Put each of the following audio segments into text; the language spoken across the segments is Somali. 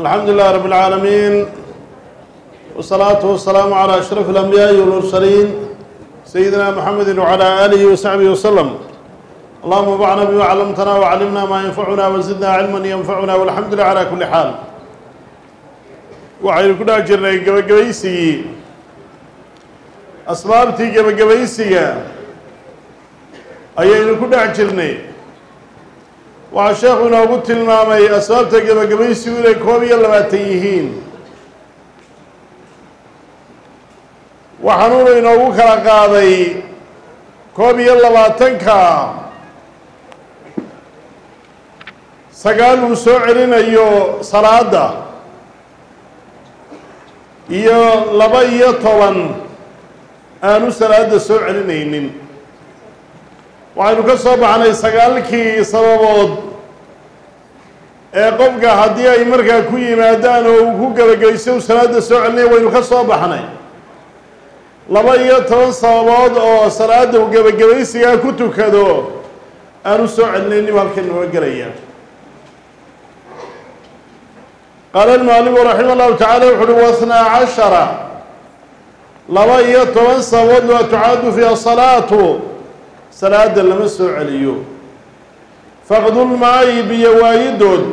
الحمد لله رب العالمين والصلاة والسلام على أشرف الأنبياء والمرسلين سيدنا محمد وعلى آله وصحبه وسلم. اللهم انفعنا بما علمتنا وعلمنا ما ينفعنا وزدنا علما ينفعنا والحمد لله على كل حال. ku dhex jirnay gebagabaysigii asbaabtii gebagabaysiga ayaynu ku dhex jirnay waxaa sheekhu inoogu tilmaamay asbaabta gebagabaysigu inay koob iyo labaatan yihiin. Waxaanuuna inoogu kala qaaday koob iyo labaatanka. Sagaal uu soo celinayo salaada iyo laba iyo toban aanu salaada soo celinaynin waxaynu ka soo baxnay sagaalkii sababood ee qofka haddii ay markaa ku yimaadaan oo uu ku gebageyso u salaada soo celinaya waynu ka soo baxnay. Laba iyo toban sababood oo salaada uu gebagabaysigaa ku tukado aanu soo celinaynin halkan nooga gelaya qaala almaalimu raxima allahu tacala wuxu uhi wahnaa cashara. Laba iyo toban sababood waa tucaadu fiiha salaatu salaada lama soo celiyo. Faqdulmaayi biyo waayidood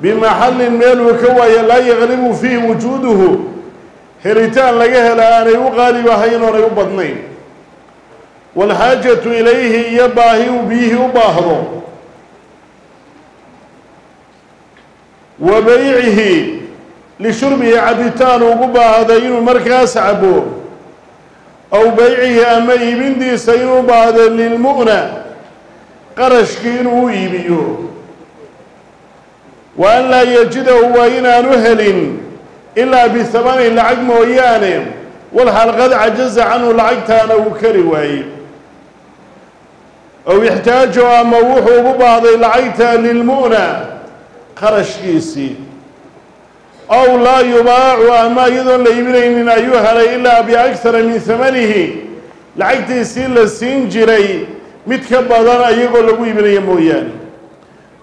bimaxallin meeluu ka waayo laa yaqlibu fiihi wujuuduhu. Helitaan laga hela aanay u qaalib ahayn oonay u badnayn. Waalxaajatu ilayhi iyo baahi uu biyihii u baahdo. Wa beycihi lishurbihi cabitaan ugu baahday inuu markaas cabo أو بيعه أما يبين دي سينو بعد للمغنى قرشكين ويبيو وأن لا يجد هو إنا نهل إلا بثمان لعق موياني والحال قد عجز عنه لعق تانو كريوهي. أو يحتاجه أما وحو ببعض لعق تان للمغنى قرشكيسي. Ilaa biakhara min hamanihi lacagtiisii la siin jiray mid ka badan ayagoo lagu iibinaya mooyaane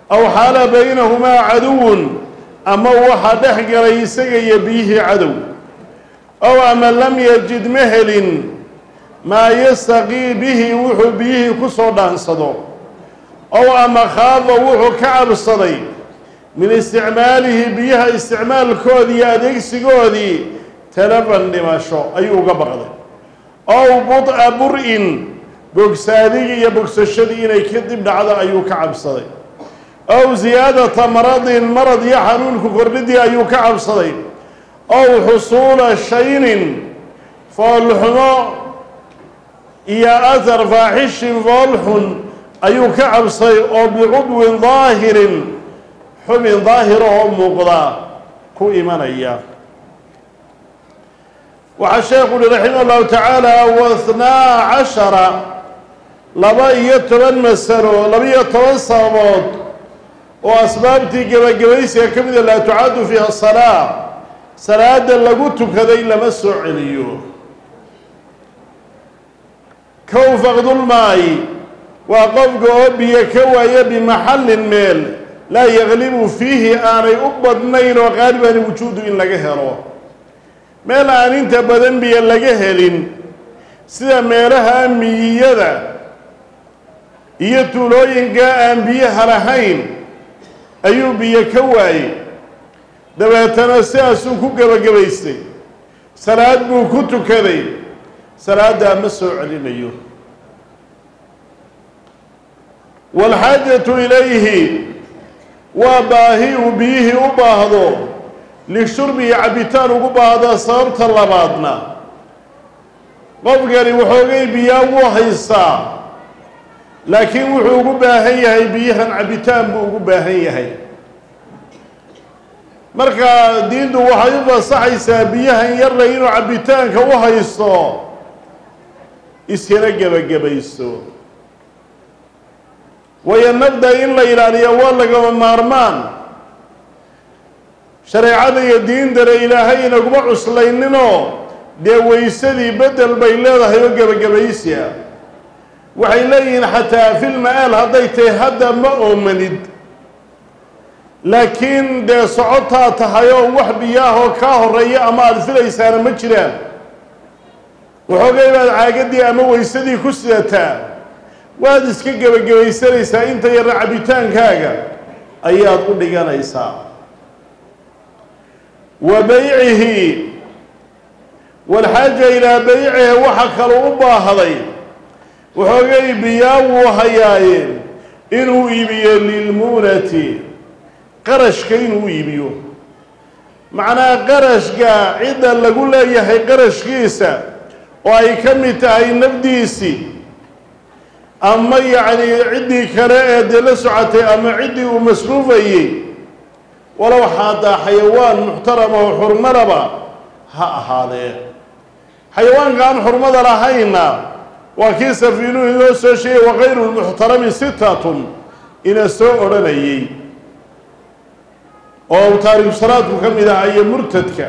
aw xaala baynahumaa caduwun ama waxaa dhex galay isaga iyo biyihii cadow ow ama lam yajid ma helin maa yastaqii bihi wuxuu biyihii ku soo dhaansado ow ama khaafa wuxuu ka cabsaday min isticmaalihi biyaha isticmaalkoodii iyo adeegsigoodii talafan dhimasho ayuu uga baqday. Ow bud'a bur-in bogsaadigii iyo bogsashadii inay kadib dhacdo ayuu ka cabsaday. Ow ziyaadata maradin marad iyo xanuunku kordhidii ayuu ka cabsaday. Ow xusuula shaynin foolxumo iyo athar faaxishin foolxun ayuu ka cabsaday oo bicudwin daahirin حمين ظاهرة ومقضى كو إيمانية وحشيخ رحمه الله تعالى واثنى عشر. لبا يتران مسارو لبا يتران صامود. وأسباب تي قبا قبيس يكمد لا تعاد فيها الصلاة. صلاة لقوتك كذي لمسو عليو كوفا ظلماي وقفق أبي كوا يبي محل ميل. Laa yaqlibu fiihi aanay u badnayn oo qaaliban wujuudu in laga helo. Meel aan inta badan biyo laga helin sida meelaha miyiyada iyo tuulooyinka aan biyaha lahayn ayuu biyo ka waayey. Dabeetana sidaasuu ku gebagabaystay. Salaad buu ku tukaday. Salaaddaa ma soo celinayo. Waalxaajatu ilayhi waa baahi uu biyihii u baahdo lishurbihi cabitaan ugu baahda sababta labaadna. Qofkani waxoogay biyaa wuu haystaa laakiin wuxuu ugu baahan yahay biyahan cabitaan buu ugu baahan yahay. Marka diintu waxay u fasaxaysaa biyahan yarle inuu cabitaanka u haysto iskana gebagabaysto waayo nafda in la ilaaliyo waa lagama maarmaan. Shareecada iyo diintana ilaahay inaguma cuslayninoo dee weysadii bedel bay leedahay oo gebagabaysi ah waxay leeyihiin xataa filma-aal hadday tahay hadda ma oomanid. Laakiin dee socotaa tahay oo wax biyaahoo kaa horreeya ama aada filaysaana ma jiraan. Waxoogay baad caagadii ama weysadii ku sidataa waad iska gebagabaysanaysaa inta yarna cabitaankaaga ayaad u dhiganaysaa. Wa baycihi. Walxaaja ilaa baycihi waxa kaloo u baahday. Waxoogay biyaa wuu inuu iibiyo lilmuunati qarashka inuu iibiyo. Macnaha qarashka cidda lagu leeyahay qarashkiisa oo ay ka mid tahay nafdiisii ama yacni ciddii kale ee dee la socotay ama ciddii uu masruufayey walow xaataa xayawaan muxtarama oo xurmadaba ha ahaadee. Xayawaanka aan xurmada lahayna waa kii safiinuhu inoo soo sheegay wakayru lmuxtarami sitatun ina soo odhanayey oo taariikhu salaadku ka mid ah iyo murtadka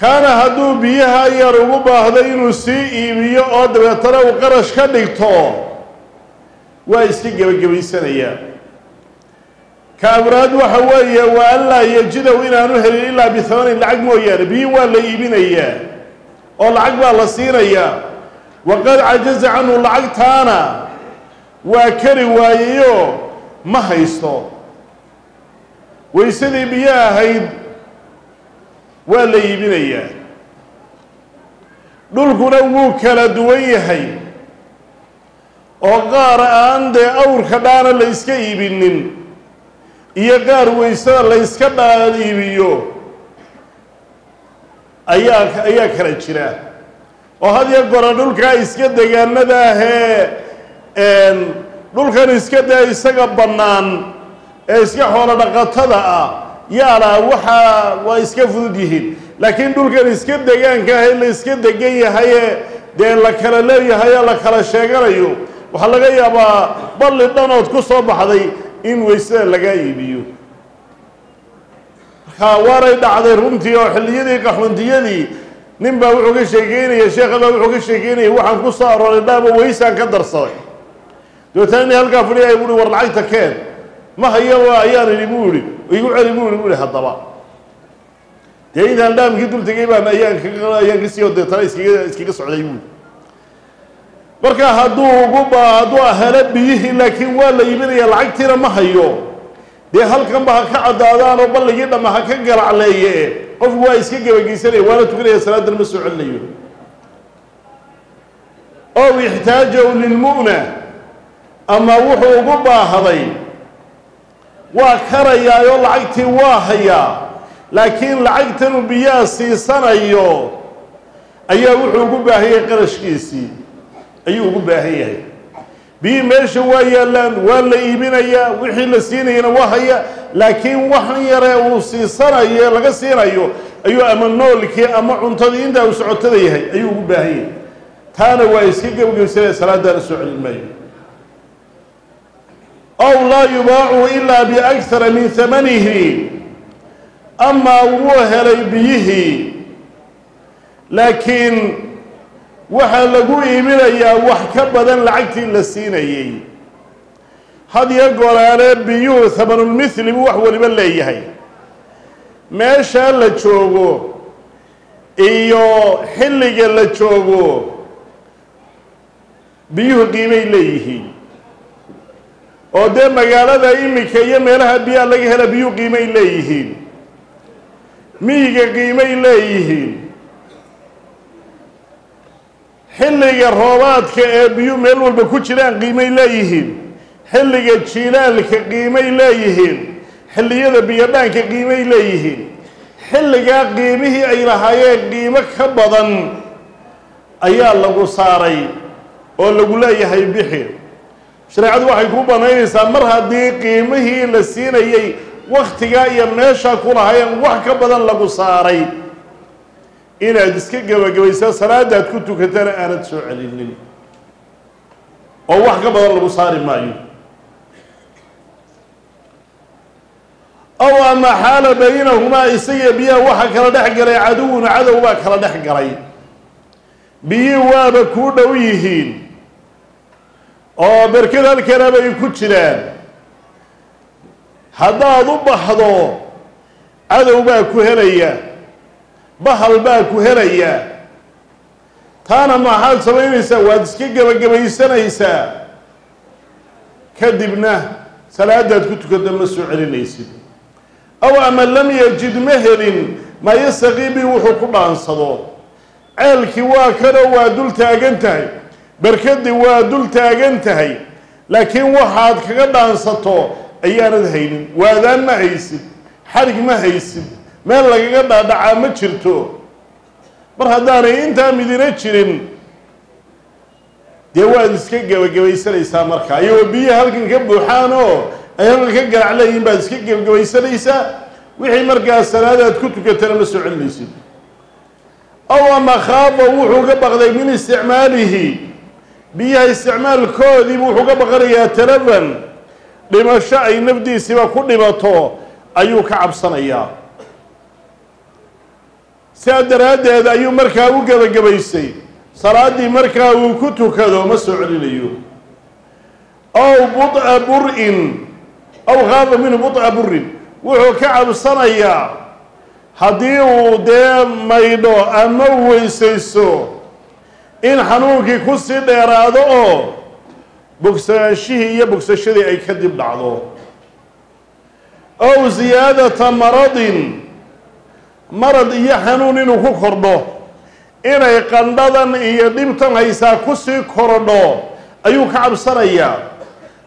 kaana hadduu biyaha yar ugu baahdo inuu sii iibiyo oo dabeetana uu qarash ka dhigto waa iska gebagabaysanayaa ka abraad waxa weeye waa an laa yajidahu inaanu helin ilaa bihamanin lacag mooyaane. Biyi waa la iibinayaa oo lacag baa la siinayaa waqad cajaza canhu lacagtaana. Waa kari waayeyo ma haysto. Waysadii biyo ahayd waa la iibinayaa dhulkuna wuu kala duwan yahay. Oo qaar aan dee awrka dhaana la iska iibinin iyo qaar waysada la yska dhaan iibiyo ayaa ayaa kala jira. Oo had iyo gora dhulkaa iska degaanada ahee dhulkan iska dee isaga bannaan ee iska xoolo dhaqatada ah yaalla waxaa waa iska fudud yihiin. Laakiin dhulkan iska degaanka ah ee la iska degan yahaye dee la kala leeyahay oo la kala sheeganayo waxaa laga yaabaa balli dhanood ku soo baxday in waysada laga iibiyo. Markaa waanay dhacday runtii oo xilliyadii qaxwantiyadii nin baa wuxuu ka sheekeynaya sheekha baa wuxuu ka sheekeynaya waxaan ku soo arooray dhaama waysaan ka darsaday. Dabeetana nin halkaa fadhiya buui war lacagta keen ma hayo ayaan idhi buu ihi igu celi buu ihi bu ihi haddaba. Dee intaan dhaamkii dul tegay baan ayaan ayaan ka sii o deetana iskaga iskaga socday buui marka hadduu ugu ba hadduu helo biyihii laakiin waa la iibinaya lacagtiina ma hayo. Dee halkanba ha ka caddaadaan oo balligii dhamma ha ka galacleeye. Qofku waa iska gebageysanaya waana tukanaya salaadan ma soo celinayo ow ixtaajahu lilmu'na ama wuxuu ugu baahday waa karayaa oo lacagtii waa hayaa. Laakiin lacagtanuu biyaha siisanayo ayaa wuxuu ugu baahanyay qarashkiisii. Ayuu ugu baahan yahay. Biyii meesha waa yaallaan waa la iibinayaa wixii la siinayana waa haya. Laakiin waxan yare uu siisanayo laga siinayo ayuu ama noolkii ama cuntadii intaa uu socotada yahay ayuu ugu baahan yahay. Taana waa iska gebagabsanaya salaadaana soo celin maayo ow laa yubaacu ilaa biakhara min hamanihi amaa wuu helay biyihii laakiin waxaa lagu iibinayaa wax ka badan lacagtii la siinayey had iyo goraale biyuhu hamanulmithli buu wax waliba leeyahay meeshaa la joogo iyo xilliga la joogo biyuhu qiimay leeyihiin oo dee magaalada iminka iyo meelaha biyaha laga hela biyuhu qiimay leeyihiin. Miyiga qiimay leeyihiin. Xilliga roobaadka ee biyu meel walba ku jiraan qiimay leeyihiin. Xilliga jilaalka qiimay leeyihiin. Xilliyada biyodhaanka qiimay leeyihiin. Xilligaa qiimihii ay lahaayeen qiimo ka badan ayaa lagu saaray oo lagu leeyahay bixi shareecadu waxay ku banaynaysaa mar haddii qiimihii la siinayey wakhtigaa iyo meeshaa ku lahaayeen wax ka badan lagu saaray. Inaad iska gebagabaysaa salaadaad ku tukatana aanad soo celinin. Oo wax ka badan lagu saari maayo. Ow ama xaala baynahumaa isaga biyaha waxa kala dhex galay caduwun cadow baa kala dhex galay. Biyii waaba kuu dhow yihiin oo berked halkana bay ku jiraan. Haddaad u baxdo cadow baa ku helaya bahal baa ku helaya. Taana maxaad samaynaysaa waad iska gebagabaysanaysaa kadibna salaadaad ku tukata ma soo celinaysid. Aw ama lam yajid ma helin. Maa yastaqii bi wuxuu ku dhaansado. Ceelkii waa kanoo waa dul taagan tahay berkadii waa dul taagan tahay laakiin waxaad kaga dhaansato ayaanad haynin. Waadaan ma haysid xarig ma haysid meel lagaga dhaadhacaa ma jirto. Mar haddaanay intaa midina jirin dee waad iska gebagabaysanaysaa markaa iyagoo biyaha halkan ka buuxaan oo ay halkan ka garac leeyihiin baad iska gebagabaysanaysaa wixii markaa salaadaad ku tukatana ma soo celinaysid. Aw ama khaaba wuxuu ka baqday min isticmaalihi biyaha isticmaalkoodiibu wuxuu ka baqanayaa talafan dhimasho ay nafdiisiba ku dhimato ayuu ka cabsanayaa. Sidaa daraaddeed ayuu markaa u gebagabaysay. Salaaddii markaa uu ku tukado ma soo celinayo. Ow bud'a bur-in aw khaafa minhu bud'a burin. Wuxuu ka cabsanayaa haddii uu dee maydho ama weysayso in xanuunkii ku sii dheeraado oo bogsaanshihii iyo bogsashadii ay kadib dhacdo. Ow siyaadata maradin marad iyo xanuun inuu ku kordho. Inay qandhadan iyo dhibtan haysaa ku sii korodho ayuu ka cabsanayaa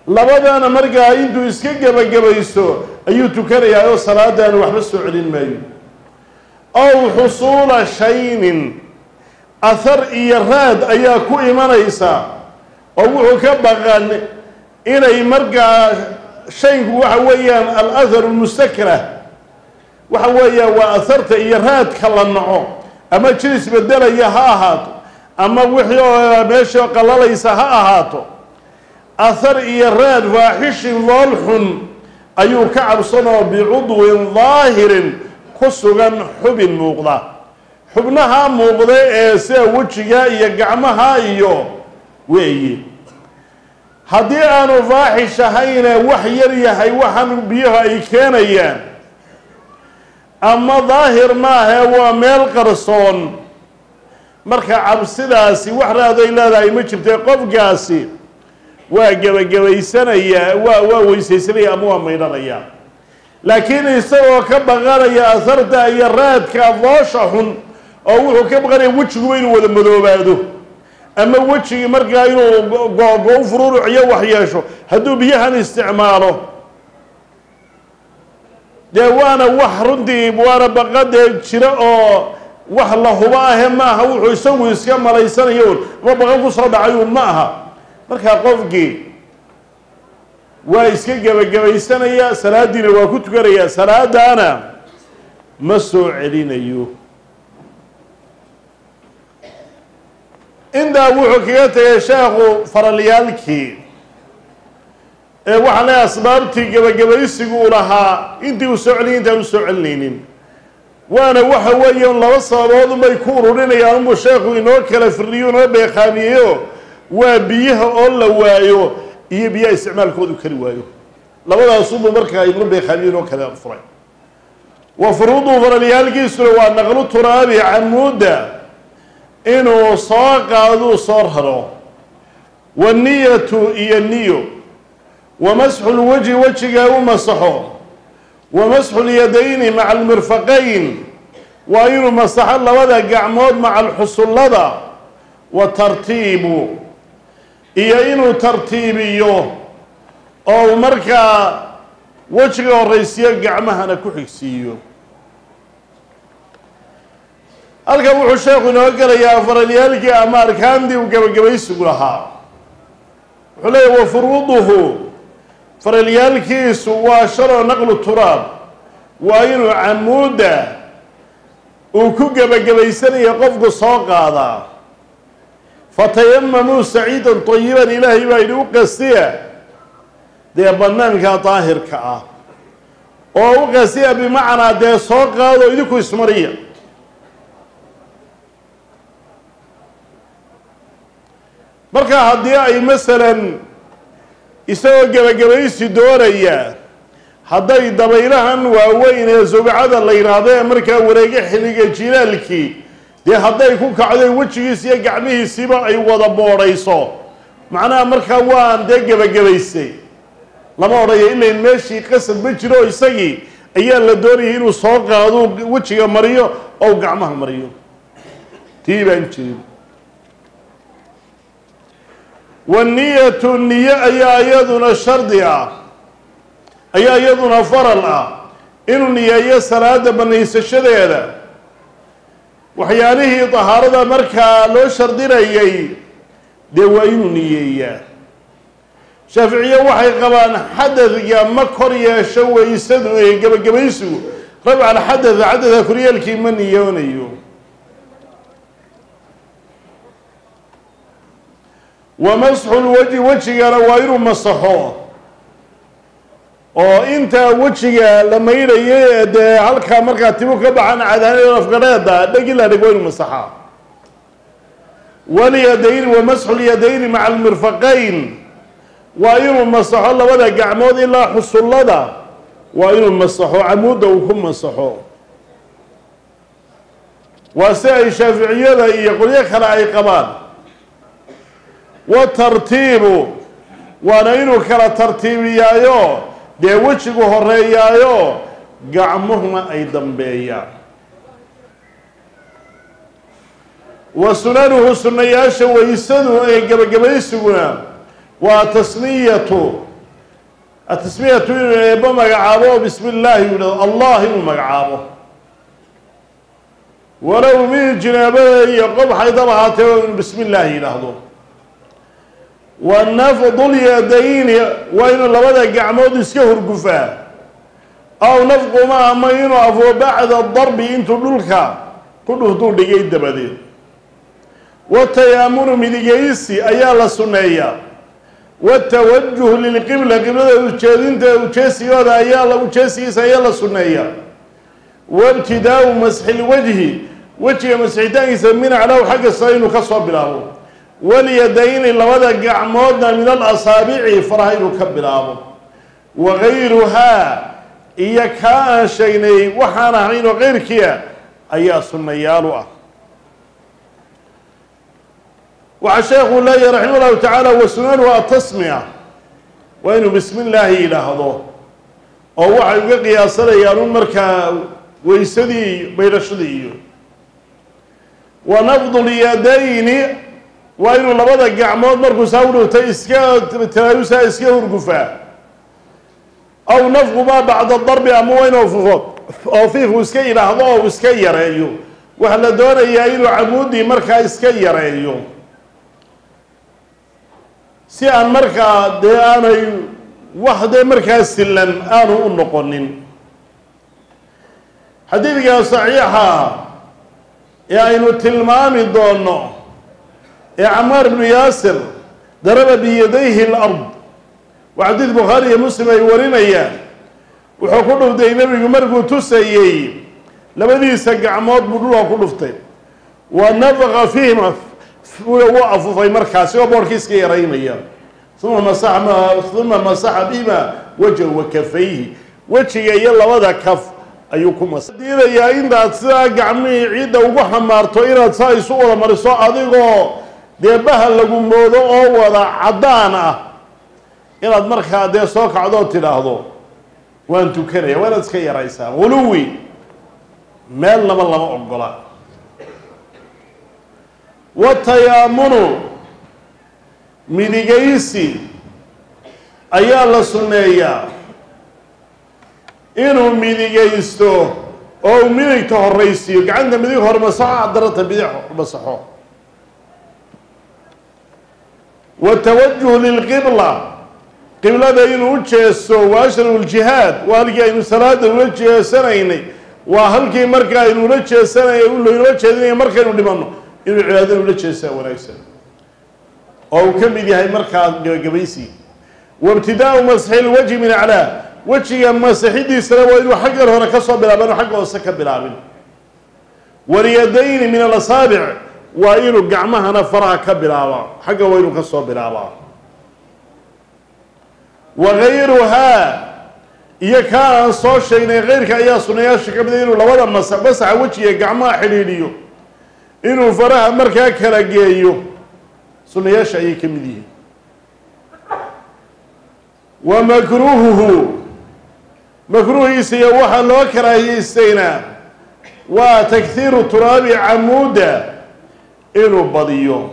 labadana markaa intuu iska gebagabayso ayuu tukanayaa oo salaadaana waxba soo celin maayo. Ow xusuula shaynin ahar iyo raad ayaa ku imanaysa oo wuxuu ka baqan inay markaa shaynku waxa weeyaan al-atharu lmustakrah waxa weeyaan waa aharta iyo raadka la naco ama jiris bedelaya ha ahaato ama wixii oo meesha qallalaysa ha ahaato. Ahar iyo raad faaxishin fool xun ayuu ka cabsanoo bicudwin daahirin ku sugan xubin muuqda xubnaha muuqda ee sida wejiga iyo gacmaha iyo weeye haddii aanu faaxish ahayne wax yar yahay waxaan biyaha ay keenayaan. Ama daahir maahae waa meel qarsoon. Marka cabsidaasi wax raaday leedahay ma jirtee qofkaasi waa gebagabaysanayaa waa waa weysaysanaya ama waa maydhanayaa laakiin isagoo ka baqanaya asarta iyo raadka foosha xun oo wuxuu ka baqanaya wejiguba inuu wada madoobaado. Ama wejigii markaa inuu go-go fururuciyo wax yeesho hadduu biyahan isticmaalo. Dee waana wax runtii waana baqadee jira oo wax la hubo ahe maaha wuxuu isagu iska malaysanayo ama baqan ku soo dhacay un ma aha. Markaa qofkii waa iska gebagabaysanaya salaadiina waa ku tukanaya salaadaana ma soo celinayo intaa wuxuu kaga tegay sheekhu faralyaalkii ee waxaan leehay asbaabtii gebagabaysigu uu lahaa intii uu soo intaan u soo celinaynin. Waana waxa weeye laba sababood unbay ku ururinayaan unbuu sheekhu inoo kala firriyo inoo beeqaamiyeyo waa biyaha oo la waayo iyo biyaha isticmaalkoodu kari waayo. Labadaasunbuu markaa inoo beeqaamiyo inoo kala furay. Wa furuudu faralyaalkiisuna waa naqlu turaabi camuudda inuu soo qaaduu soo raro. Waniyatu iyo niyo. Wa masxu lwajhi wejiga u masaxo. Wa masxu lyadayni maca almirfaqayn. Waa inuu masaxo labada gacmood maca alxusullada. Wa tartiibu. Iyo inuu tartiibiyo oo markaa wejiga horaysiyo gacmahana ku xigsiiyo halkan wuxuu sheekhu inoo gelayaa faralyaalkii ama arkaantii uu gebagabaysigu lahaa. Wuxuu leeyahy wa furuuduhu faralyaalkiisu waa sharoo naqlu turaab. Waa inuu camuudda uu ku gebagabaysanayo qofku soo qaadaa fatayamamuu saciidan tayiban ilaahay baa yidhi u qastiya dee banaanka daahirka ah. Oo u qastiya bimacnaa dee soo qaado idinku ismariya marka haddii ay masalan isagoo gebagabaysi doonaya hadday dabaylahan waaweyn ee subcada la yidhaahdo ee markaa wareega xilliga jilaalkii dee hadday ku kacday wejigiis iyo gacmihiisiiba ay wada boodhayso. Macnaha markaa waan dee gebagabaysay. Lama odhaya ilayn meeshii qasad ma jiro isagii ayaa la doonayay inuu soo qaado wejiga mariyo oo gacmaha mariyo. Tii baan jirin waniyatu niye ayaa iyaduna shardi ah. Ayaa iyaduna faral ah. Inuu niyeeyo salaada banaysashadeeda waxyaalihii dahaarada markaa loo shardinayay dee waa inuu niyeeyaa. Shaaficiye waxay qabaan xadadga ma kor yeesho waysadu ee gebagabaysigu rabcal xadada cadadka koryeelkii ma niyoonayo wa masxu lwaji wejigana waa inuu masaxo. Oo intaa wejiga la maydhayo dee halkaa markaa tibu ka baxan cadaanada afgadheeda dhegila dheg waa inuu masaxaa walyadayni wa masxu lyadayni maca almirfaqayn waa inuu masaxo labada gacmood ilaa xusullada waa inuu masaxo camuudda uu ku masaxo. Waa si ay shaaficiyada iyo qolyo kale ay qabaan watartiibu. Waana inuu kala tartiibiyaayo dee wejigu horeeyaayo gacmuhuna ay dambeeyaan wa sunanuhu sunayaasha waysadu ee gebagabaysiguna waa tasmiyatu. Atasmiyatu inuu eebbo magacaabo bismi illaahi uu yidhahdo allah inuu magacaabo. Walow min jinaabada iyo qobxaydaba ahaatee waa inuu bismi illaahi yidhaahdo wa nafdulyadayni waa inuu labada gacmood iska hurgufaa aw nafquma ama inuu afo bacda darbi intuu dhulka ku dhufduu dhigay dabadeed watayaamunu midigaysi ayaa la sunneeyaa watawajuhu lilqibla qiblada ujeedinta ujeesigooda ayaa ujeesigiisa ayaa la sunneeyaa waibtidaau masxi lwajhi wejiga masxitaankiisa min aclahu xagga sare inuu ka bilaabo واليدين لودا قعمودا من الأصابع فرهيرو كبلابو. وغيرها إياكا شيني وحانا عينو غير كيا أيا سميالو أخ أه. وعشيخ الله رحمه الله تعالى وسنانه التسمية وإنه بسم الله إله ذو أو وحي بقي أصلا يا نمرك ويسدي بيرشدي. ونفض اليدين waa inuu labada gacmood markuu saa u dhowtay iska talaayusaa iska hurgufaa aw nafqu maa bacda darbi ama waa inuu fufo oo fiifku iska yidhaahdo oo iska yareeyo. Waxaa la doonayaa inuu camuudii markaa iska yareeyo. Si aan markaa dee aanay wax dee markaa silan aanu u noqonin. Xadiidka saxiixa ee aynu tilmaami doono ee camaar ibnu yaasir daraba biyadayhi lard waa xadiid bukhaari iyo muslim ay warinayaan. Wuxuu ku dhuftay nebigu markuu tusayey labadiisa gacmood buu dhulka ku dhuftay. Wa nafaqa fiihima wuu afufay markaasi oo boorhka iska yaraynaya uma masaxa uma masaxa bihima wajha wa kafayhi. Wejiga iyo labada kaf ayuu ku masa diidayaa intaad sidaa gacmihii ciidda ugu xamaarto inaad saa isu wada mariso adigoo dee bahal lagu moodo oo wada caddaan ah. Inaad markaa dee soo kacdoo tidhaahdo waan tukanaya waa inaad iska yaraysaa. Huluwi meel laba lama ogola. Watayaamunu midigaysi ayaa la sunneeyaa inuu midigaysto oo uu midigta horaysiiyo gacanta midig hor masaxo adarata bidix masaxo watawajuh lilqibla qiblada inuu u jeesto wa ashrabu ljihaad waa halkii aynu salaada ula jeesanaynay waa halkii marka aynu ula jeesanay laynula jeedinaya markaynu dhimanno inuu cibaadada ula jeestaa wanaagsan oo uu ka mid yahay markaa gabagabaysi waibtidaau masxi lwajhi min aclaa wejiga masaxidiisana waa inuu xaggan hore ka soo bilaabano xagga hoose ka waa inuu gacmahana faraha ka bilaaba xagga waa inuu ka soo bilaabaa. Wa gayruhaa iyo kaa aan soo sheegnay keyrka ayaa sunayaasha ka mida inuu labada masax masaxa wejiga gacmaha xidhiidhiyo inuu faraha markaa kala geeyo. Sunayaasha ayay ka mid yihiin. Wa makruuhuhu makruuhiisa iyo waxaa loo karaahiyeystayna waa takhiiru turaabi camuuda inuu badiyo.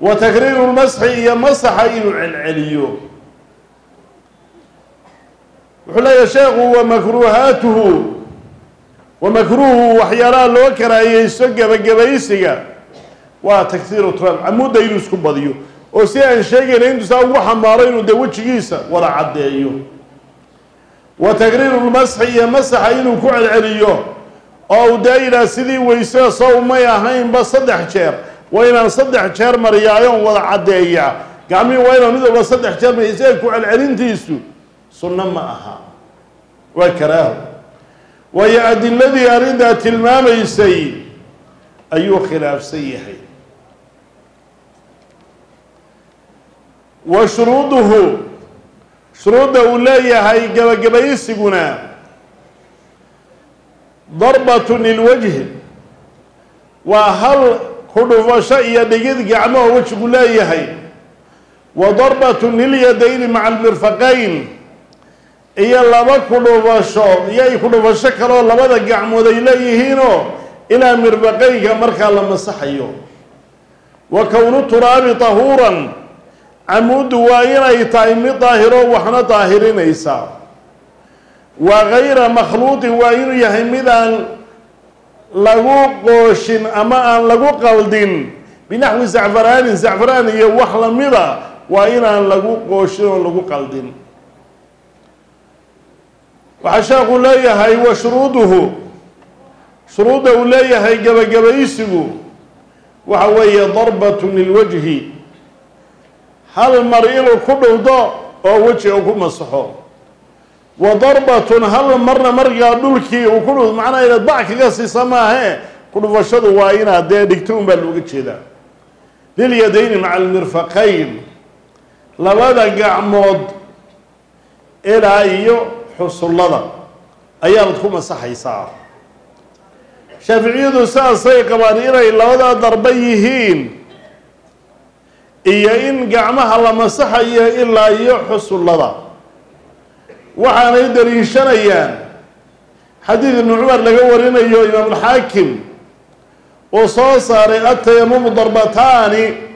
Wa takriiru lmasxi iyo masaxa inuu celceliyo. Wuxuu leeyahay sheekhu wa makruuhaatuhu. Wa makruuhu waxyaalaha loo karaahiyeysto gebagabaysiga waa takhiiru turaab camuudda inuu isku badiyo. Oo si aan sheegayna intuu saa ugu xambaaro inuu dee wejigiisa wada caddeeyo. Wa takriiru lmasxi iyo masaxa inuu ku celceliyo oo yidhaah sidii weysada soo umay ahaynba saddex jeer. Waa inaan saddex jeer mariyaayoon wada caddeeyaa gacmihii waa inaan mid walba saddex jeer mariya ku celcelintiisu? Sunno ma aha. Waa karaaho. Waayo adiladii arrintaa tilmaamaysay ayuu khilaafsan yahay. Wa shuruuduhu shuruudda uu leeyahay gebagabaysiguna hal ku dhufasho iyo dhigid gacmaha wejigu leeyahay wa darbatun lilyadayni maca almirfaqayn iyo laba ku dhufasho iyo ay ku dhufasho kaloo labada gacmood ay leeyihiinoo ilaa mirfaqaynka markaa la masaxayo wa kownu turaabi tahuuran camuuddu waa inay tahay mid daahiro waxna daahirinaysa wa gayra makhluuqin waa inuu yahay mid aan lagu qooshin ama aan lagu qaldin. Binaxwi zacfaraanin zacfaraan iyo wax lamida waa inaan lagu qooshin oo lagu qaldin. Waxaa sheekhu leeyahay wa shuruuduhu shuruudda uu leeyahay gebagabaysigu waxa weeye darbatun lilwajhi hal mar inuu ku dhufdo oo wejiga ku masaxo wa darbatun hal marna markaa dhulkii uu ku dhufdo macnaha inaad bac kaga siisa maahee ku dhufashadu waa inaad dee dhigto un baa looga jeedaa. Lilyadayni maca almirfaqayn labada gacmood ilaa iyo xusullada ayaad ku masaxaysaa. Shaaficiyadu saasay qabaan inay labada darba yihiin iyo in gacmaha la masaxayo ilaa iyo xusullada waxaanay daliishanayaan xadiid ibnu cumar laga warinayo imaamulxaakim uu soo saaray atayamumu darbataani.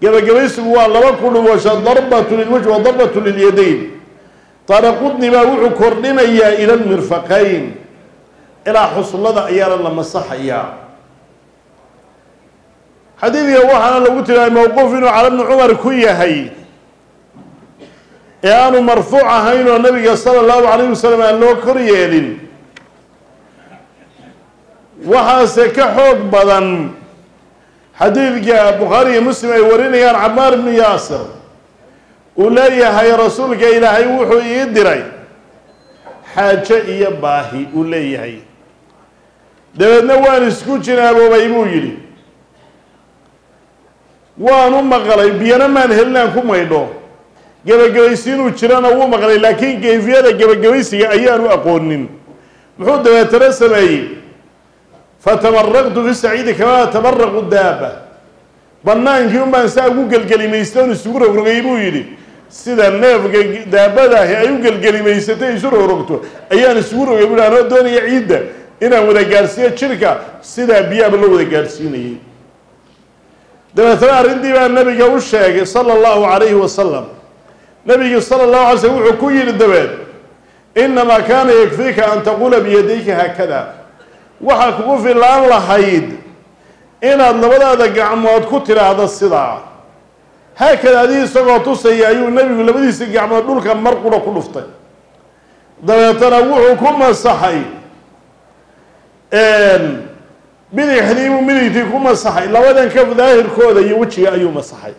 Gebagabaysigu waa laba ku dhubasho darbatu lilwajhi wa darbatu lilyadayn daraqudni baa wuxuu kordhinayaa ila lmirfaqayn ilaa xusullada ayaana la masaxayaa. Xadiidka waxaana lagu tilmaamay mowquuf inuu cala bni cumar ku yahay ee aanu marfuuc ahayn oo nabiga sala allahu calayh wasalam aan loo kor yeelin. Waxaase ka xoog badan xadiidka bukhaari iyo muslim ay warinayaan camaar ibnu yaasir. Uu leeyahay rasuulka ilaahay wuxuu ii diray xaajo iyo baahi uu leeyahay. Dabeedna waan isku jinaaboobay buu yidhi. Waanu maqlay biyana maan helinaan ku maydho gebagabaysi inuu jirana wuu maqlay laakiin kayfiyada gebagabaysiga ayaanu aqoonin. Muxuu dabeetana sameeyey? Fatamaraqtu fi saciidi kamaa tamaraqu daaba. Bannaankii un baan saa ugu gelgelimaystay oon isugu rogrogay buu yidhi. Sida neefka daabadaahi ay u gelgelimaysatay isu rogrogto ayaan isugu rogay bui anoo doonaya ciidda inaan wada gaadhsiiyo jirka sidaa biyaaba loo wada gaadhsiinayay dabeetana arrintii baa nabiga u sheegay sala allahu calayhi wasalam nabigi sala allahu alay slm wuxuu ku yidhi dabeed inamaa kaana yakfiika an taquula biyadayka haakada. Waxaa kugu filaan lahayd inaad labadaada gacmood ku tidhaahdo sidaa. Haakada adii isagoo tusaya ayuu nebigu labadiisa gacmood dhulka mar qura ku dhuftay. Dabeetana wuxuu ku masaxay bidixdiibuu midigtii ku masaxay. Labadan kaf daahirkooda iyo wejiga ayuu masaxay.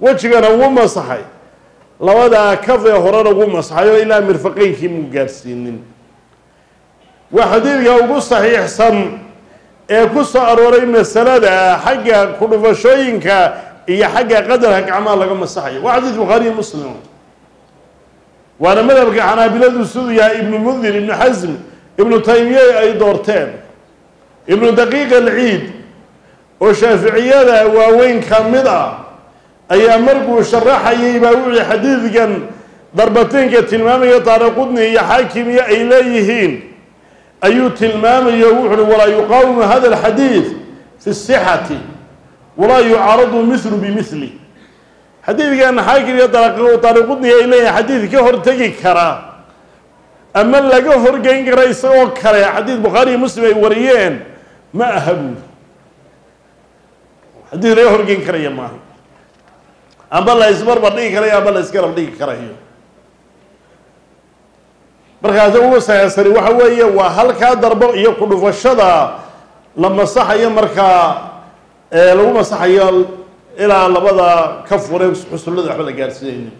Wejigana wuu masaxay labadaa kaf ee horena wuu masaxay oo ilaa mirfaqeynkii muu gaadhsiinin waa xadiidka ugu saxiixsan ee ku soo arooray masalada xagga kudhufashooyinka iyo xagga qadarka gacmaha laga masaxayo waa xadiid bukhaariyo muslim. Waana madhabka xanaabiladu siduu yahay ibnu mundir ibnu xasm ibnu taymiye ay doorteen. Ibnu daqiiq alciid oo shaaficiyada waaweyn ka mid ah ayaa markuu sharaxayay baa wuxuu xadiidkan darbateenka tilmaamaya taariqudni iyo xaakimiya ay leeyihiin. Ayuu tilmaamayo wuxuuhi walaa yuqaawimu hada alxadiid fi sixati walaa yucaaradu mithlu bimithli. Xadiidkan xaakim iyo taariqudni ay leeyihiin xadiid ka hortegi kara ama laga horgeyn kara isagoo kale xadiid bukhaari iyo muslim ay wariyeen ma aha buuri xadiid laga horgeyn karaya maaha amba la isbarbar dhigi karayo amba la isgarab dhigi karayo. Markaas ugu saxeysani waxa weeye waa halkaa darbo iyo ku dhufashada la masaxayo markaa lagu masaxayo ilaa labada ka fure xusullada waxba la gaarsiinayni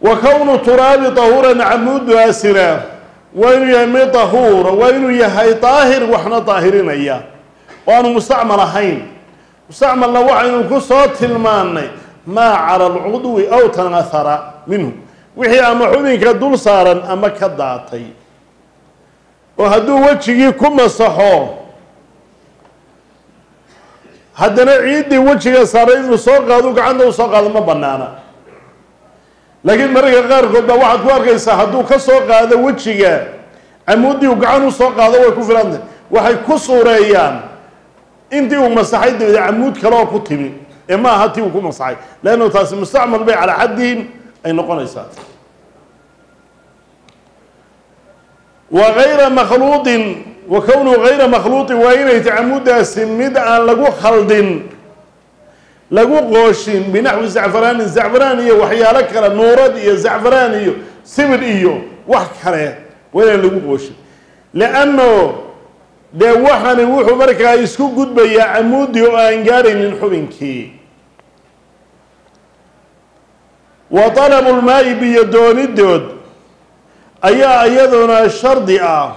wa kownu turaabi tahuuran camuudaasina waa inuu yahay mid tahuura waa inuu yahay daahir waxna daahirinaya oo aanu mustacmal ahayn mustacmalna waxaynu ku soo tilmaannay maa cala alcudwi aw tanahara minhu. Wixii ama xubinka dul saaran ama ka daatay. Oo hadduu wejigii ku masaxo haddana ciiddii wejiga saaray inuu soo qaado gacanta u soo qaado ma banaana laakiin mararka qaarkood baa waxaad ku arkaysaa hadduu ka soo qaado wejiga camuuddii uu gacan u soo qaado way ku filantah waxay ku suureeyaan intii uu masaxay dabeed camuud kale oo ku timi ee ma aha tii uu ku masaxay. Leannu taasi mustacmal bay calaa xaddihim ay noqonaysaa. Wa gayra makhluuqin wa kownuhu gayra makhluuqin waa inay tacamudaasi mid aan lagu khaldin lagu qooshin binaxwi zacfaraanin zacfaraan iyo waxyaalo kale nuurad iyo zacfaraan iyo sibir iyo wax kale waa inaan lagu qooshin. Lianno dee waxani wuxuu markaa isku gudbayaa camuudii oo aan gaaraynin xubinkii. Wa talabu lmaa'i biyo doonidood ayaa iyaduna shardi ah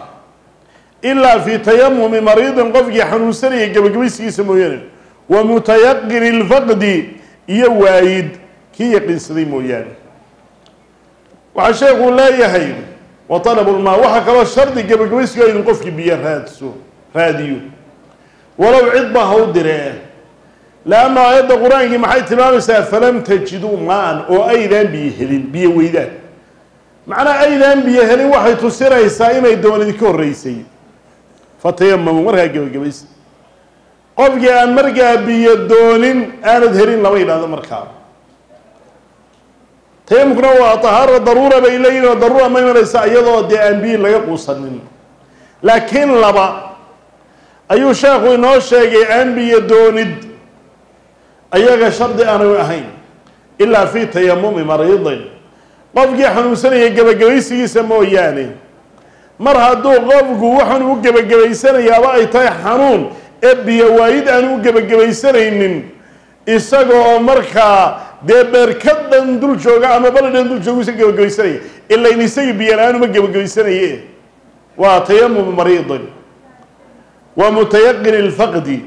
ilaa fi tayamumi mariidin qofkii xanuunsanaya gebagabaysigiisa mooyaane wa mutayaqini lfaqdi iyo waayid kii yaqiinsaday mooyaane. Waxaa sheekuu leeyahay wa talabu lmaa waxaa kaloo shardi gebagabaysiga inu qofkii biyo raadso raadiyo walow cid ba ha u diree leanna aayadda qur'aankii maxay tilmaamaysaa falam tajiduu maan oo aydaan biyo helin biyo weydaan macnaa aydaan biyo helin waxay tusinaysaa inay doonidi ka horreysay fatayamamu markaa gebagabaysa qofkii aan markaa biyo doonin aanad helin lama yidhahdo markaa tayamumkuna waa tahaara daruura bay leeyihiin oo daruura ma imanaysa iyadoo dee aan biyi laga quusanin. Laakiin laba ayuu sheekhu inoo sheegay aan biyo doonid ayaga shardi aanu ahayn ilaa fi tayamumi mariidin. Qofkii xanuunsanaya gebagabaysigiisa mooyaane mar hadduu qofku waxaan u gebagabaysanayaaba ay tahay xanuun ee biyo waayid aanu u gebagabaysanaynin isagoo markaa dee beerkadan dul jooga ama baladhan dul jooga isa gebagabaysanaya ilain isagii biyo la'aan uma gebagabaysanaye waa tayamumu mariidin waa mutayaqini lfaqdi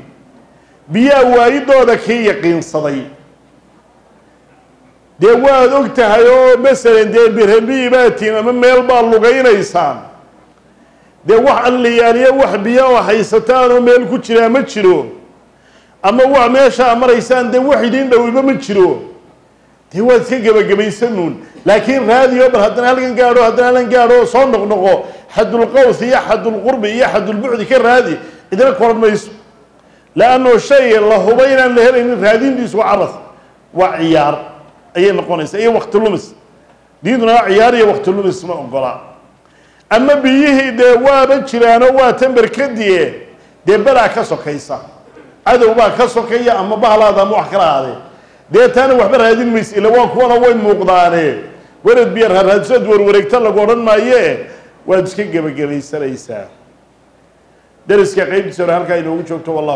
biyaa waayidooda kii yaqiinsaday. Dee waad og tahay oo masalan dee birhabii baa tihin ama meel baa lugaynaysaan dee wax alliyaaliya wax biyo oo haysataan oo meel ku jiraa ma jiro. Ama wax meeshaa maraysaan dee wax idiin dhowiba ma jiro dee waad iska gebagabaysanuun laakiin raadiyo bal haddana halkan gaadho haddana halkan gaadho soo noqnoqo. Xadulqaws iyo xadulqurbi iyo xadulbucdi ka raadi idina koran mayso. Leanno shay la huba inaan la helaynin raadintiisu waa caras waa ciyaar. Ayay noqonaysaa iyo wakti lumis. Diintuna ciyaar iyo wakti lumis ma ogola ama biyihii dee waaba jiraano waa tamberkadie dee belaa ka sokaysa. Cadow baa ka sokaya ama bahlaada ama wax kala ahaadee dee taana waxba raadin maysa ila waa kuwana way muuqdaane. Warad biyo raaraadsood warwareegta lagu odhan maaye? Waad iska gebagabaysanaysaa dariska qeybtiisa hore halkaa inoogu joogto wallah